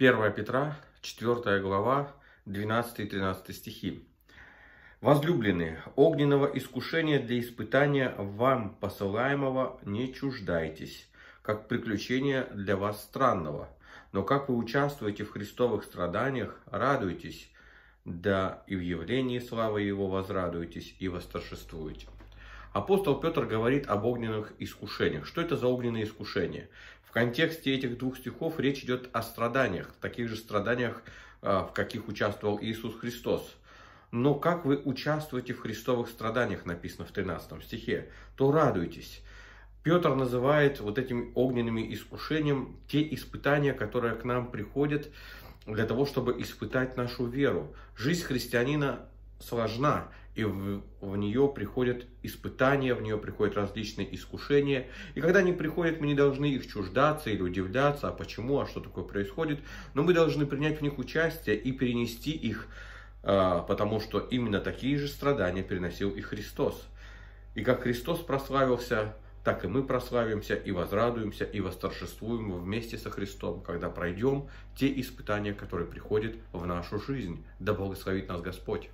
1 Петра, 4 глава, 12 и 13 стихи. Возлюбленные, огненного искушения для испытания вам посылаемого не чуждайтесь, как приключение для вас странного. Но как вы участвуете в христовых страданиях, радуйтесь, да и в явлении славы Его возрадуйтесь и восторжествуете. Апостол Петр говорит об огненных искушениях. Что это за огненные искушения? Контексте этих двух стихов речь идет о страданиях, таких же страданиях, а, в каких участвовал Иисус Христос. Но как вы участвуете в христовых страданиях, написано в 13 стихе, то радуйтесь. Петр называет вот этим огненными искушением те испытания, которые к нам приходят для того, чтобы испытать нашу веру. Жизнь христианина сложна, и в, в нее приходят испытания, в нее приходят различные искушения. И когда они приходят, мы не должны их чуждаться или удивляться, а почему, а что такое происходит. Но мы должны принять в них участие и перенести их а, потому что именно такие же страдания переносил и Христос. И как Христос прославился, так и мы прославимся и возрадуемся и восторжествуем вместе со Христом, когда пройдем те испытания, которые приходят в нашу жизнь. Да благословит нас Господь.